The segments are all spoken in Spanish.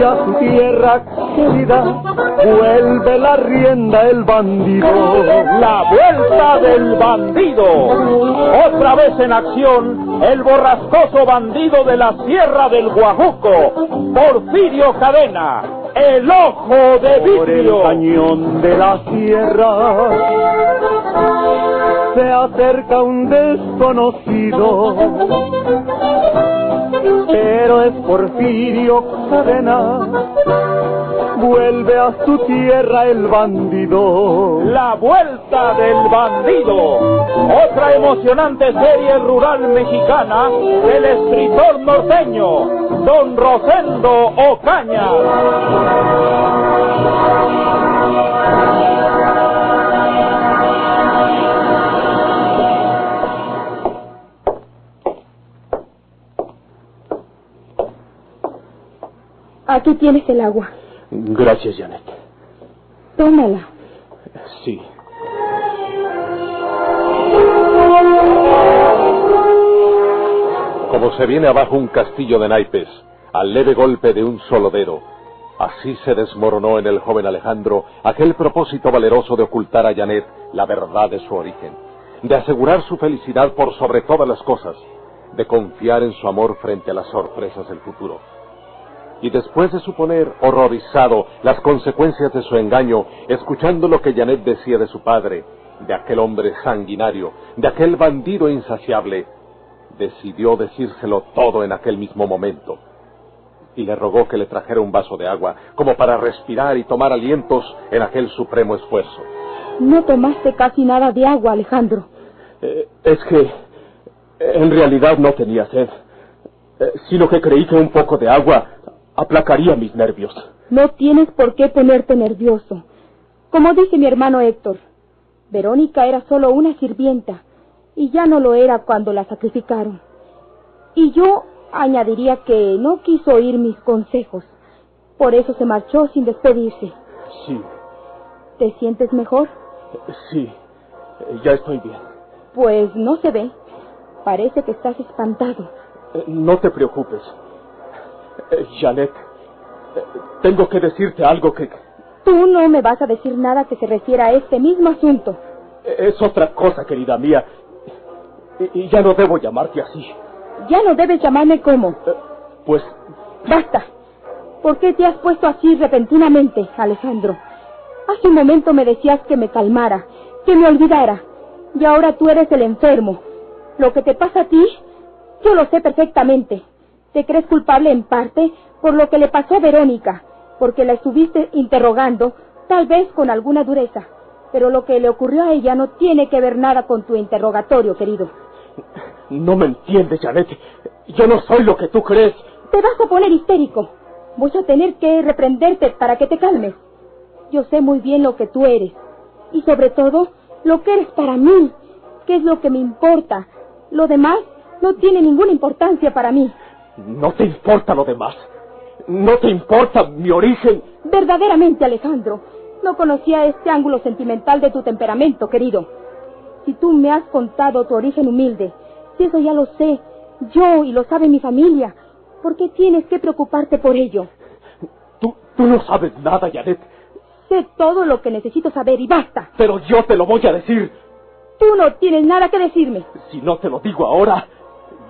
Hacia su tierra querida vuelve la rienda el bandido. La vuelta del bandido. Otra vez en acción, el borrascoso bandido de la Sierra del Guajuco, Porfirio Cadena, el ojo de vidrio. Por el cañón de la sierra se acerca un desconocido, pero es Porfirio Cadena. Vuelve a su tierra el bandido. La vuelta del bandido. Otra emocionante serie rural mexicana del escritor norteño, don Rosendo Ocaña. Aquí tienes el agua. Gracias, Janet. Tómala. Sí. Como se viene abajo un castillo de naipes, al leve golpe de un solo dedo, así se desmoronó en el joven Alejandro aquel propósito valeroso de ocultar a Janet la verdad de su origen, de asegurar su felicidad por sobre todas las cosas, de confiar en su amor frente a las sorpresas del futuro. Y después de suponer, horrorizado, las consecuencias de su engaño, escuchando lo que Janet decía de su padre, de aquel hombre sanguinario, de aquel bandido insaciable, decidió decírselo todo en aquel mismo momento. Y le rogó que le trajera un vaso de agua, como para respirar y tomar alientos en aquel supremo esfuerzo. No tomaste casi nada de agua, Alejandro. Eh, es que en realidad no tenía sed, eh, sino que creí que un poco de agua aplacaría mis nervios. No tienes por qué ponerte nervioso. Como dice mi hermano Héctor, Verónica era solo una sirvienta y ya no lo era cuando la sacrificaron. Y yo añadiría que no quiso oír mis consejos. Por eso se marchó sin despedirse. Sí, ¿Te sientes mejor? sí, ya estoy bien. Pues no se ve. Parece que estás espantado. Eh, No te preocupes. Eh, Janet, eh, tengo que decirte algo que Tú no me vas a decir nada que se refiera a este mismo asunto. es otra cosa, querida mía. Y, y ya no debo llamarte así. Ya no debes llamarme como. Eh, Pues Basta. ¿Por qué te has puesto así repentinamente, Alejandro? Hace un momento me decías que me calmara, que me olvidara. Y ahora tú eres el enfermo. Lo que te pasa a ti, yo lo sé perfectamente. Te crees culpable en parte por lo que le pasó a Verónica, porque la estuviste interrogando, tal vez con alguna dureza. Pero lo que le ocurrió a ella no tiene que ver nada con tu interrogatorio, querido. no me entiendes, Janet. Yo no soy lo que tú crees. Te vas a poner histérico. Voy a tener que reprenderte para que te calmes. Yo sé muy bien lo que tú eres. Y sobre todo, lo que eres para mí. ¿Qué es lo que me importa? Lo demás no tiene ninguna importancia para mí. No te importa lo demás. No te importa mi origen. Verdaderamente, Alejandro, no conocía este ángulo sentimental de tu temperamento, querido. Si tú me has contado tu origen humilde, si eso ya lo sé, yo y lo sabe mi familia, ¿por qué tienes que preocuparte por ello? Tú, tú no sabes nada, Janet. Sé todo lo que necesito saber y basta. Pero yo te lo voy a decir. Tú no tienes nada que decirme. Si no te lo digo ahora,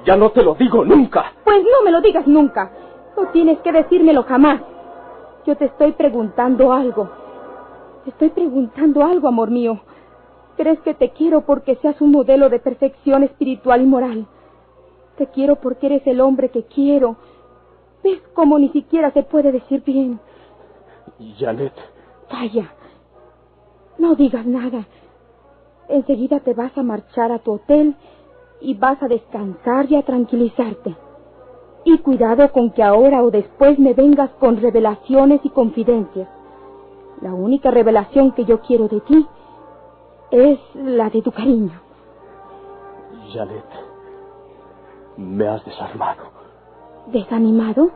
ya no te lo digo nunca. Pues no me lo digas nunca. No tienes que decírmelo jamás. Yo te estoy preguntando algo. Te estoy preguntando algo, amor mío. ¿Crees que te quiero porque seas un modelo de perfección espiritual y moral? Te quiero porque eres el hombre que quiero. ¿Ves cómo ni siquiera se puede decir bien? Janet, Calla. No digas nada. Enseguida te vas a marchar a tu hotel y vas a descansar y a tranquilizarte. Y cuidado con que ahora o después me vengas con revelaciones y confidencias. La única revelación que yo quiero de ti es la de tu cariño. Janet, me has desarmado. ¿Desanimado?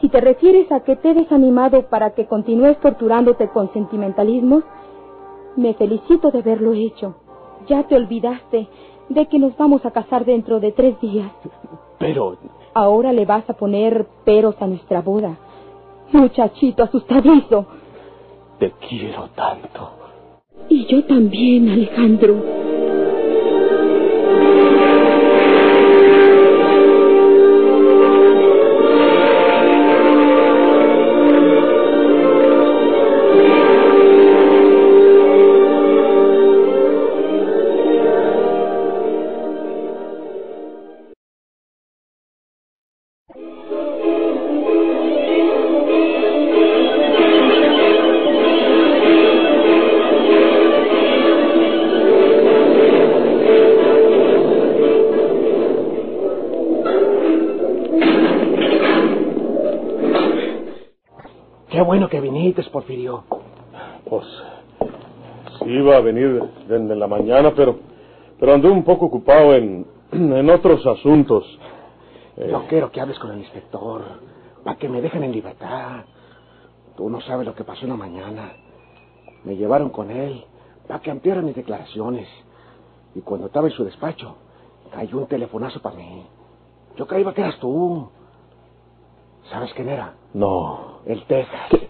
Si te refieres a que te he desanimado para que continúes torturándote con sentimentalismos, me felicito de haberlo hecho. Ya te olvidaste de que nos vamos a casar dentro de tres días. Pero... Ahora le vas a poner peros a nuestra boda. Muchachito asustadizo. Te quiero tanto. Y yo también, Alejandro. Viniste, Porfirio. Pues sí iba a venir desde la mañana, pero pero andé un poco ocupado en, en otros asuntos. Eh, Yo quiero que hables con el inspector, para que me dejen en libertad. Tú no sabes lo que pasó en la mañana. Me llevaron con él, para que ampliara mis declaraciones. Y cuando estaba en su despacho, cayó un telefonazo para mí. Yo creía que eras tú. ¿Sabes quién era? no. El Texas. ¿Qué?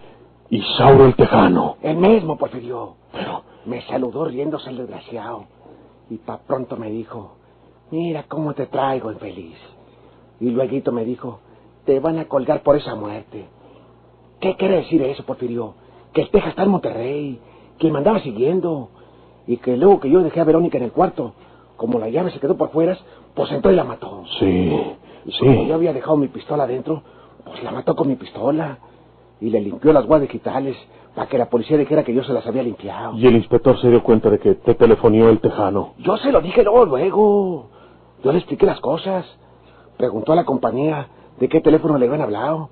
Isauro el Tejano. El mismo, Porfirio. Pero Me saludó riéndose el desgraciado. Y pa' pronto me dijo, mira cómo te traigo, infeliz. Y luego me dijo, te van a colgar por esa muerte. ¿Qué quiere decir eso, Porfirio? Que el Texas está en Monterrey, que me andaba siguiendo. Y que luego que yo dejé a Verónica en el cuarto, como la llave se quedó por fuera, pues entró y la mató. sí, Y como sí. yo había dejado mi pistola adentro, pues la mató con mi pistola. Y le limpió las guas digitales para que la policía dijera que yo se las había limpiado. Y el inspector se dio cuenta de que te telefonió el Tejano. Yo se lo dije luego, luego. Yo le expliqué las cosas. Preguntó a la compañía de qué teléfono le habían hablado.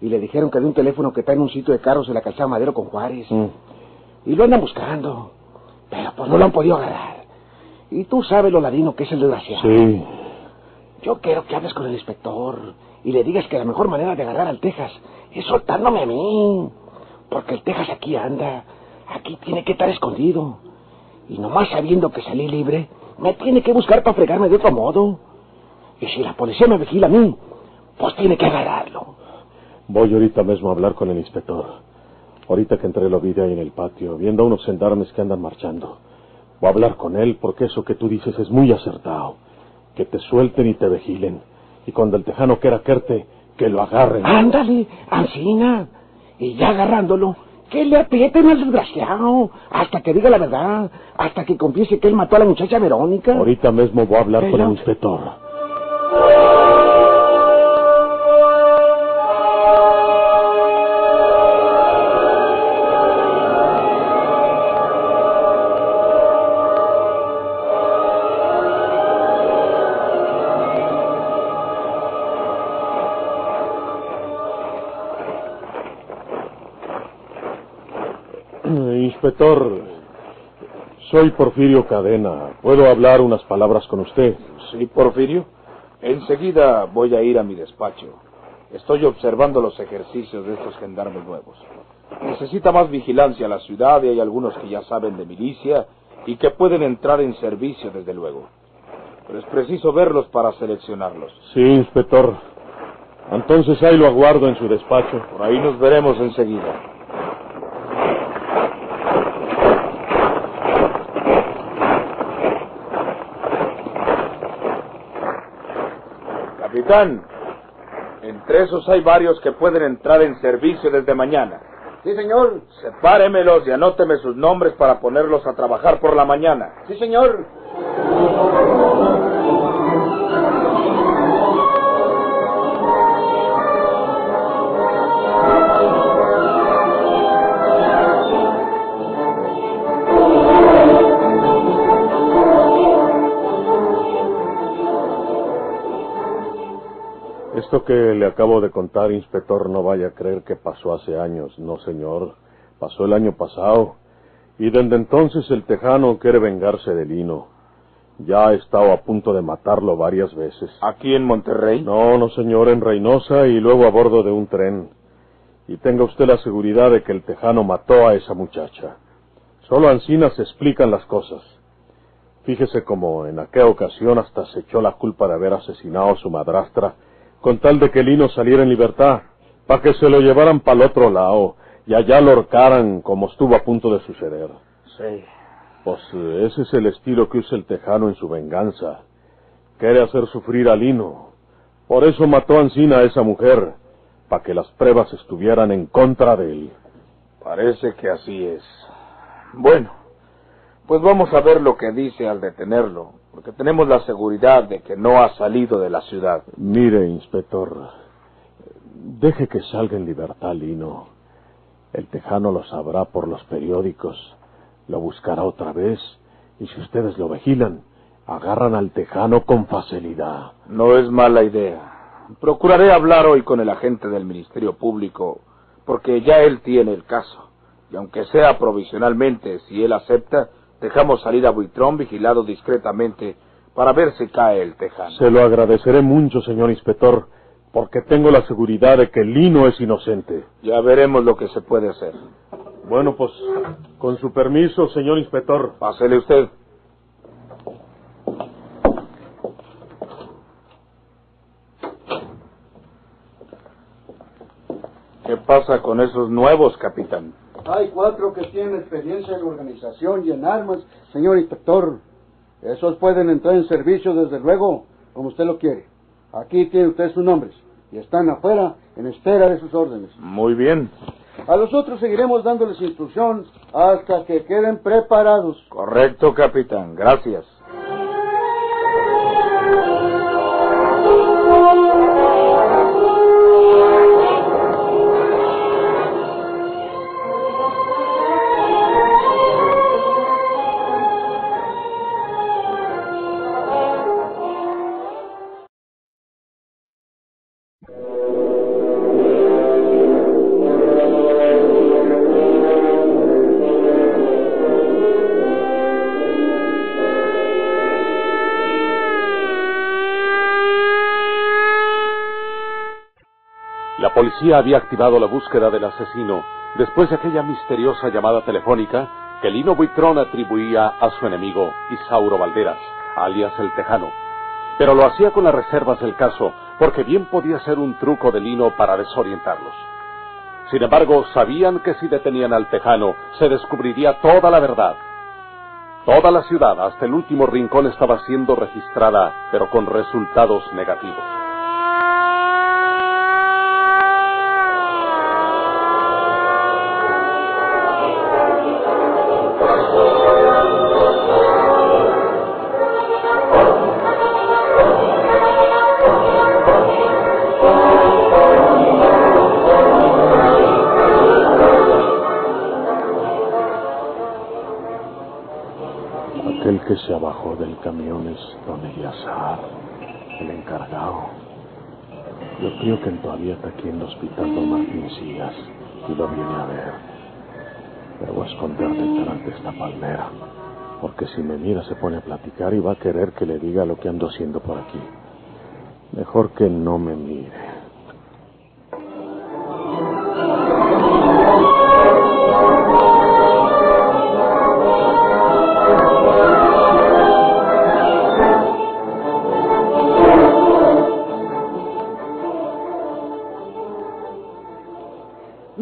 Y le dijeron que de un teléfono que está en un sitio de carros en la calzada Madero con Juárez. Mm. Y lo andan buscando. Pero pues no lo han podido agarrar. Y tú sabes lo ladino que es el desgraciado. Sí. Yo quiero que hables con el inspector y le digas que la mejor manera de agarrar al Texas es soltándome a mí. Porque el Texas aquí anda. Aquí tiene que estar escondido. Y nomás sabiendo que salí libre, me tiene que buscar para fregarme de otro modo. Y si la policía me vigila a mí, pues tiene que agarrarlo. Voy ahorita mismo a hablar con el inspector. Ahorita que entré lo vi de ahí en el patio, viendo a unos gendarmes que andan marchando. Voy a hablar con él porque eso que tú dices es muy acertado. Que te suelten y te vigilen. Y cuando el tejano quiera querte, que lo agarren. Ándale, Ancina. Y ya agarrándolo, que le aprieten al desgraciado. Hasta que diga la verdad. Hasta que confiese que él mató a la muchacha Verónica. Ahorita mismo voy a hablar con el inspector. Inspector, soy Porfirio Cadena. ¿Puedo hablar unas palabras con usted? Sí, Porfirio. Enseguida voy a ir a mi despacho. Estoy observando los ejercicios de estos gendarmes nuevos. Necesita más vigilancia la ciudad y hay algunos que ya saben de milicia y que pueden entrar en servicio, desde luego. Pero es preciso verlos para seleccionarlos. Sí, inspector. Entonces ahí lo aguardo en su despacho. Por ahí nos veremos enseguida. Capitán, entre esos hay varios que pueden entrar en servicio desde mañana. Sí, señor. Sepáremelos y anóteme sus nombres para ponerlos a trabajar por la mañana. Sí, señor. Esto que le acabo de contar, inspector, no vaya a creer que pasó hace años. No, señor. Pasó el año pasado. Y desde entonces el tejano quiere vengarse de Lino. Ya he estado a punto de matarlo varias veces. ¿Aquí en Monterrey? No, no, señor, en Reynosa y luego a bordo de un tren. Y tenga usted la seguridad de que el tejano mató a esa muchacha. Solo Ancina se explican las cosas. Fíjese como en aquella ocasión hasta se echó la culpa de haber asesinado a su madrastra con tal de que Lino saliera en libertad, para que se lo llevaran para el otro lado y allá lo horcaran como estuvo a punto de suceder. Sí. Pues ese es el estilo que usa el tejano en su venganza. Quiere hacer sufrir a Lino. Por eso mató a Ancina a esa mujer, para que las pruebas estuvieran en contra de él. Parece que así es. Bueno, pues vamos a ver lo que dice al detenerlo, porque tenemos la seguridad de que no ha salido de la ciudad. Mire, inspector, deje que salga en libertad Lino. El tejano lo sabrá por los periódicos, lo buscará otra vez, y si ustedes lo vigilan, agarran al tejano con facilidad. No es mala idea. Procuraré hablar hoy con el agente del Ministerio Público, porque ya él tiene el caso. Y aunque sea provisionalmente, si él acepta, dejamos salir a Buitrón vigilado discretamente para ver si cae el tejano. Se lo agradeceré mucho, señor inspector, porque tengo la seguridad de que Lino es inocente. Ya veremos lo que se puede hacer. Bueno, pues, con su permiso, señor inspector. Pásele usted. ¿Qué pasa con esos nuevos, capitán? Hay cuatro que tienen experiencia en organización y en armas, señor inspector. Esos pueden entrar en servicio, desde luego, como usted lo quiere. Aquí tiene usted sus nombres y están afuera en espera de sus órdenes. Muy bien. A los otros seguiremos dándoles instrucción hasta que queden preparados. Correcto, capitán. Gracias. Había activado la búsqueda del asesino después de aquella misteriosa llamada telefónica que Lino Buitrón atribuía a su enemigo Isauro Valderas, alias el Tejano. Pero lo hacía con las reservas del caso, porque bien podía ser un truco de Lino para desorientarlos. Sin embargo, sabían que si detenían al Tejano, se descubriría toda la verdad. Toda la ciudad, hasta el último rincón, estaba siendo registrada, pero con resultados negativos. Abajó del camión es don Eliazar, el encargado. Yo creo que todavía está aquí en el hospital don Martín Cías y lo viene a ver. Me voy a esconder detrás de esta palmera, porque si me mira se pone a platicar y va a querer que le diga lo que ando haciendo por aquí. Mejor que no me mire.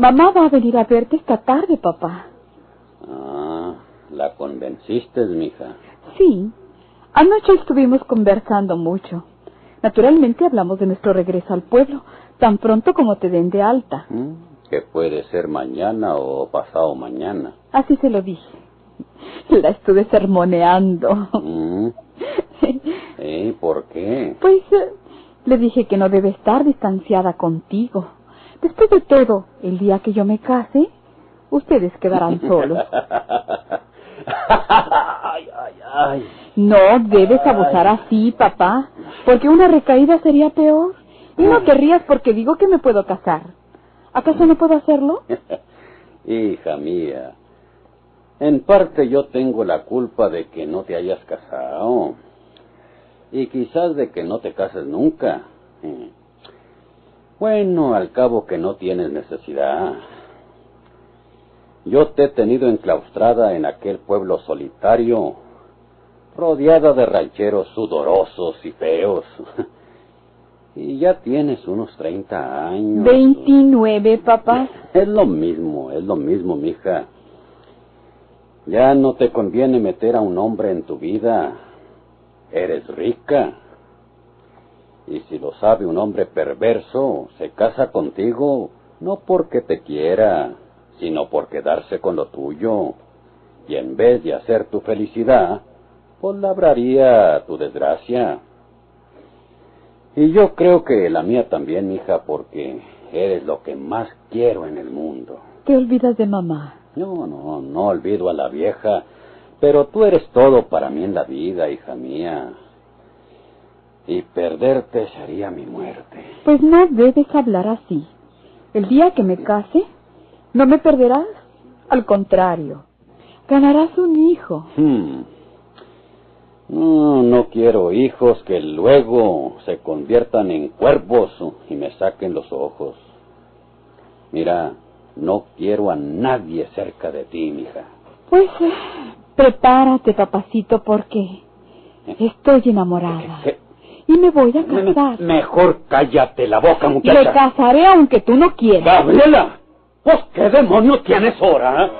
Mamá va a venir a verte esta tarde, papá. Ah, ¿la convenciste, mija? Sí. Anoche estuvimos conversando mucho. Naturalmente hablamos de nuestro regreso al pueblo, tan pronto como te den de alta. ¿Mm? Que puede ser mañana o pasado mañana. Así se lo dije. La estuve sermoneando. ¿Mm? ¿Eh? ¿Por qué? Pues eh, le dije que no debe estar distanciada contigo. Después de todo, el día que yo me case, ustedes quedarán solos. ay, ay, ay. No debes abusar así, papá, porque una recaída sería peor. Y no te rías porque digo que me puedo casar. ¿Acaso no puedo hacerlo? Hija mía, en parte yo tengo la culpa de que no te hayas casado. Y quizás de que no te cases nunca. Eh. Bueno, al cabo que no tienes necesidad. Yo te he tenido enclaustrada en aquel pueblo solitario, rodeada de rancheros sudorosos y feos. Y ya tienes unos 30 años. ¿29, papá? Es lo mismo, es lo mismo, mija. Ya no te conviene meter a un hombre en tu vida. Eres rica. Y si lo sabe un hombre perverso, se casa contigo no porque te quiera, sino por quedarse con lo tuyo. Y en vez de hacer tu felicidad, pues labraría tu desgracia. Y yo creo que la mía también, hija, porque eres lo que más quiero en el mundo. ¿Te olvidas de mamá? No, no, no olvido a la vieja, pero tú eres todo para mí en la vida, hija mía. Y perderte sería mi muerte. Pues no debes hablar así. El día que me case, no me perderás. Al contrario, ganarás un hijo. Hmm. No, no quiero hijos que luego se conviertan en cuervos y me saquen los ojos. Mira, no quiero a nadie cerca de ti, mija. Pues eh, prepárate, papacito, porque estoy enamorada. ¿Qué? Y me voy a casar. Mejor cállate la boca, Me muchacha. casaré aunque tú no quieras. Gabriela, pues qué demonios tienes ahora. eh?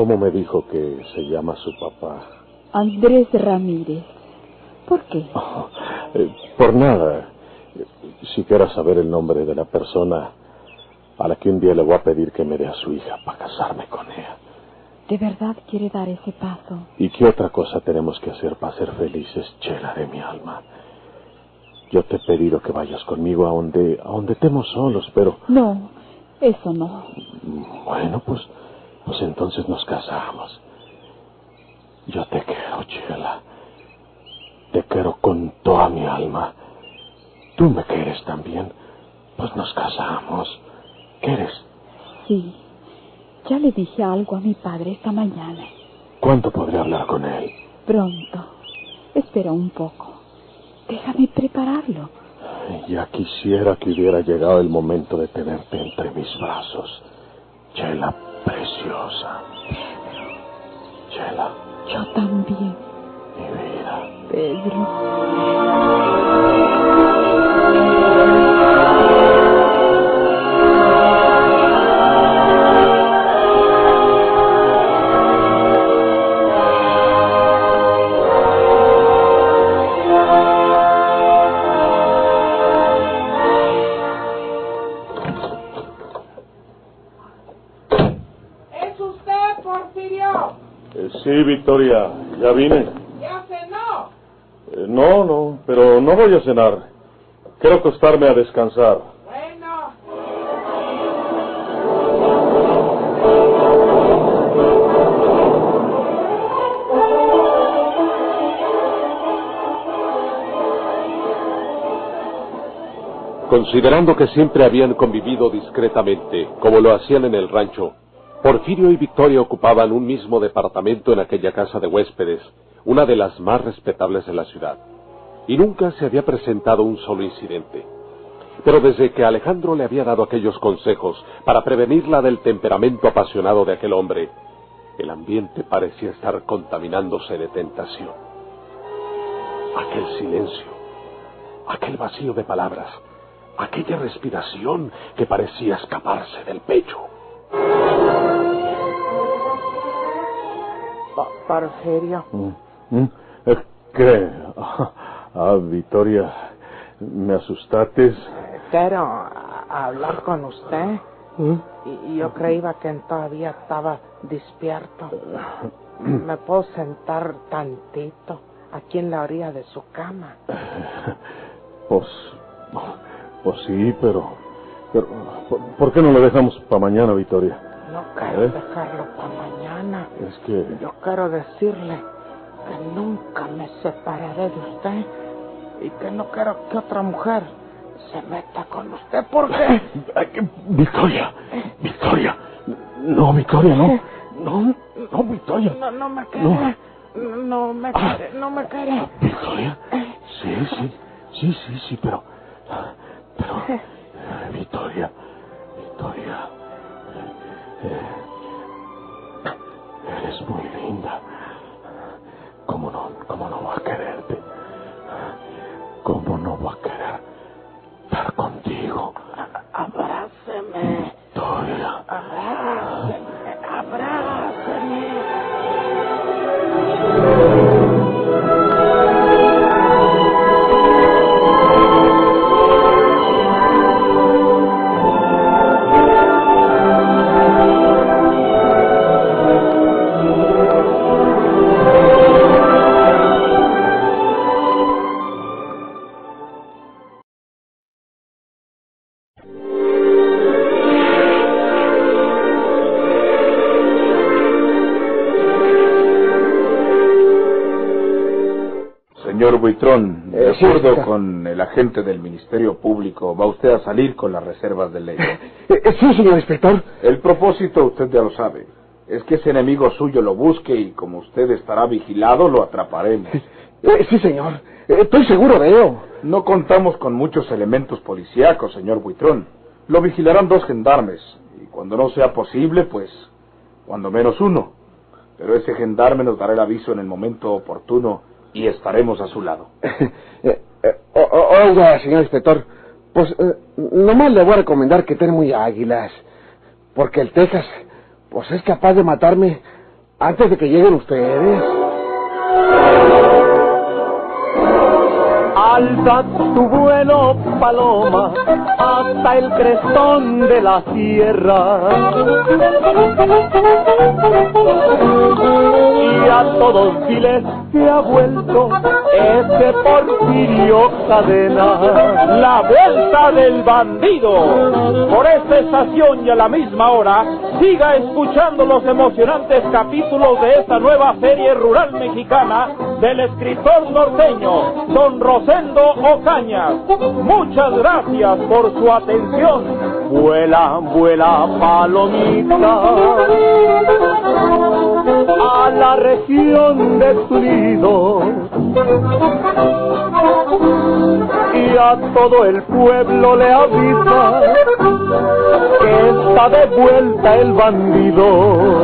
¿Cómo me dijo que se llama su papá? Andrés Ramírez. ¿Por qué? Eh, por nada. Eh, Siquiera saber el nombre de la persona a la que un día le voy a pedir que me dé a su hija para casarme con ella. ¿De verdad quiere dar ese paso? ¿Y qué otra cosa tenemos que hacer para ser felices, chela de mi alma? Yo te he pedido que vayas conmigo a donde, a donde estemos solos, pero No, eso no. bueno, pues, pues entonces nos casamos. Yo te quiero, chela. Te quiero con toda mi alma. Tú me quieres también. Pues nos casamos. ¿Quieres? Sí. Ya le dije algo a mi padre esta mañana. ¿Cuánto podré hablar con él? Pronto. Espera un poco. Déjame prepararlo. Ya quisiera que hubiera llegado el momento de tenerte entre mis brazos. Chela preciosa. Chela, Yo también, mi vida. Pedro. Ya vine. ¿Ya cenó? Eh, no, no, pero no voy a cenar. Quiero acostarme a descansar. Bueno. Considerando que siempre habían convivido discretamente, como lo hacían en el rancho, Porfirio y Victoria ocupaban un mismo departamento en aquella casa de huéspedes, una de las más respetables de la ciudad, y nunca se había presentado un solo incidente. Pero desde que Alejandro le había dado aquellos consejos para prevenirla del temperamento apasionado de aquel hombre, el ambiente parecía estar contaminándose de tentación. Aquel silencio, aquel vacío de palabras, aquella respiración que parecía escaparse del pecho. Porfirio, Mm, mm, eh, ¿Qué? Ah, Victoria, ¿me asustaste? quiero hablar con usted. Y, y yo creía que todavía estaba despierto. ¿Me puedo sentar tantito aquí en la orilla de su cama? Pues, pues sí, pero, pero ¿por, por qué no lo dejamos para mañana, Victoria? No quiero ¿Eh? dejarlo para mañana. Es que... Yo quiero decirle que nunca me separaré de usted y que no quiero que otra mujer se meta con usted porque... Victoria, Victoria. No, Victoria, no. No, no, Victoria. No, no me quiere. No, me quiere, no me quiere. Victoria. Sí, sí, sí, sí, sí, pero... Pero... eh, Victoria, Victoria. eh, ¿Cómo no va a querer acuerdo con el agente del Ministerio Público, va usted a salir con las reservas de ley. Eh, sí, señor inspector. El propósito usted ya lo sabe. Es que ese enemigo suyo lo busque y como usted estará vigilado, lo atraparemos. Eh, sí, señor. Eh, estoy seguro de ello. No contamos con muchos elementos policíacos, señor Buitrón. Lo vigilarán dos gendarmes. Y cuando no sea posible, pues, cuando menos uno. Pero ese gendarme nos dará el aviso en el momento oportuno y estaremos a su lado. Eh, eh, oiga, señor inspector, pues eh, nomás le voy a recomendar que estén muy águilas, porque el Texas, pues es capaz de matarme antes de que lleguen ustedes. Alza tu paloma, hasta el crestón de la sierra. Y a todos diles que ha vuelto ese Porfirio Cadena. La vuelta del bandido. Por esta estación y a la misma hora, siga escuchando los emocionantes capítulos de esta nueva serie rural mexicana del escritor norteño, don Rosendo Ocañas. Muchas gracias por su atención. Vuela, vuela, palomita, a la región de tu. Y a todo el pueblo le avisa que está de vuelta el bandido.